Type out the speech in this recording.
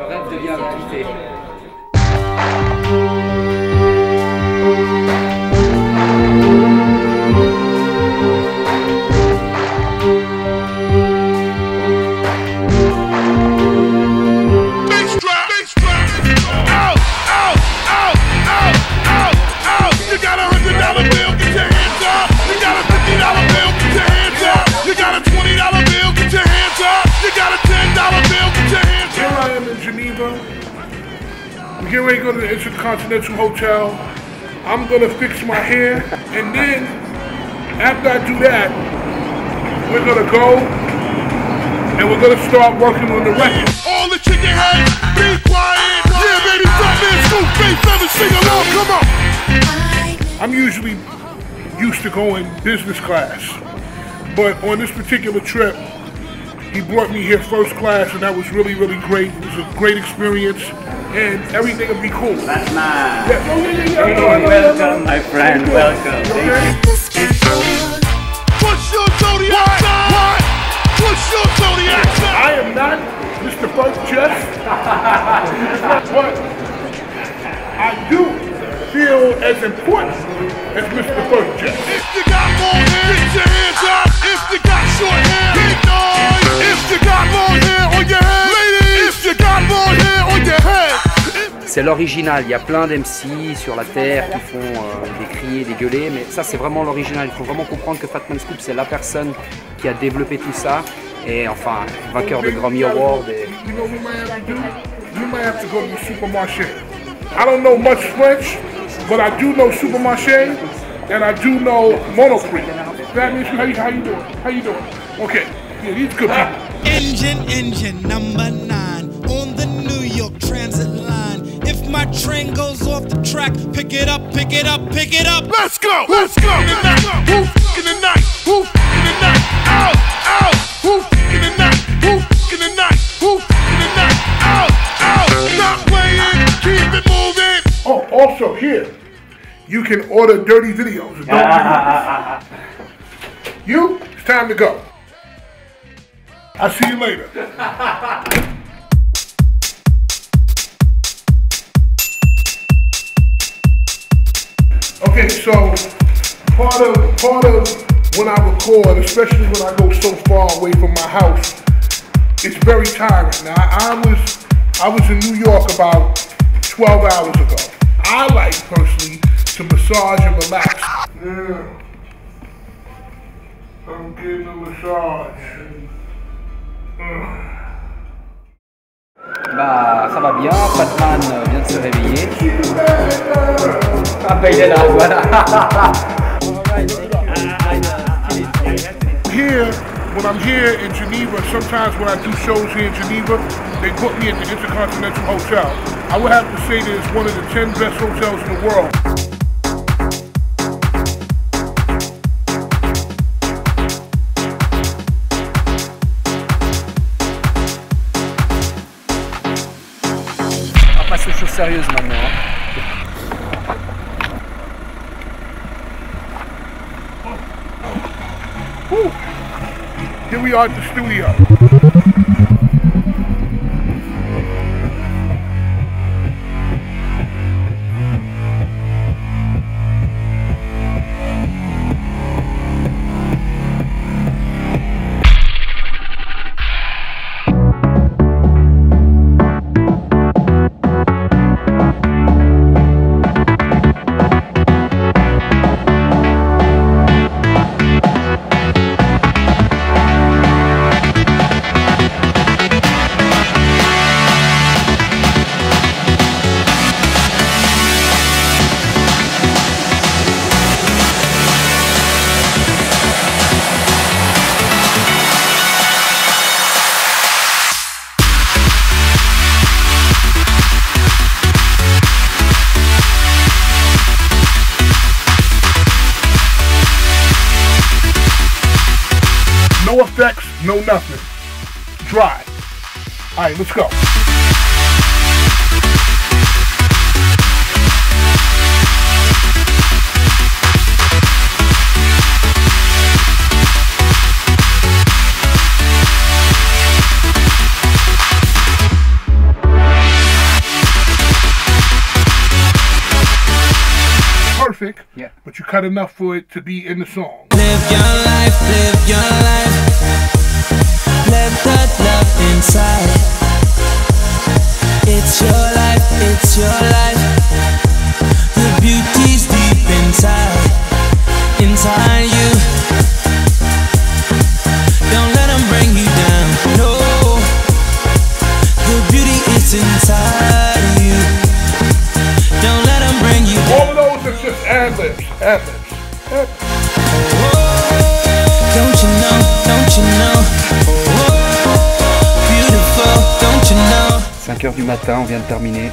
Le rêve devient réalité. In Geneva. We're getting ready to go to the Intercontinental Hotel. I'm gonna fix my hair, and then after I do that, we're gonna go and we're gonna start working on the record. All the chicken heads, be quiet. Yeah, baby, fat man, scoop, bass, seven, sing along, come on. I'm usually used to going business class, but on this particular trip, he brought me here first class, and that was really, really great. It was a great experience, and everything will be cool. Batman. Yeah, oh, yeah, yeah, yeah, Hey, I know, I know, I welcome, my friend. Welcome. Okay? Push your zodiac sign. Push your zodiac sign. I am not Mr. First Jeff, but I do feel as important as Mr. First Jeff. If you got long hair, get your hands up. If you got short hair, C'est l'original. Il y a plein d'MC sur la terre qui font euh, des crier, des gueuler, mais ça c'est vraiment l'original. Il faut vraiment comprendre que Fatman Scoop c'est la personne qui a développé tout ça. Et enfin, vainqueur de Grammy Award. Et... You know what might have to do? We might have to go to the supermarché. I don't know much French, but I do know supermarché, and I do know Monoprix. That means how you, how you doing? How you doing? Okay. Yeah, these good people. Engine, engine number nine on the New York Transit line. If my train goes off the track, pick it up, pick it up, pick it up. Let's go. Let's go. In the night. Woof. In the night. Woof. In the night. Out. Out. Woof. In the night. Woof. In the night. Woof. In the night. Out. Out. Stop playing. Keep it moving. Oh, also here, you can order dirty videos. Don't you, it's time to go. I'll see you later. Okay, so part of part of when I record, especially when I go so far away from my house, it's very tiring. Now I, I was I was in New York about 12 hours ago. I like personally to massage and relax. Yeah. I'm getting a massage. Bah, ça va bien. Fatman euh, vient de se réveiller. Ah, bah, il est là, voilà. Here, when I'm here in Geneva, sometimes when I do shows here in Geneva, they put me at the Intercontinental Hotel. I would have to say that it's one of the 10 best hotels in the world. Passer aux choses sérieuses maintenant. hein. Here we are at the studio. sex, no nothing. Dry. Alright, let's go. Perfect, yeah. but you cut enough for it to be in the song. Live your life, live your life inside. It's your life, it's your life. The beauty's deep inside, inside you. Don't let 'em bring you down, no. The beauty is inside you. Don't let 'em bring you down. All those are just ad libs. Ad libs. Don't you know, don't you know? 5h du matin, on vient de terminer.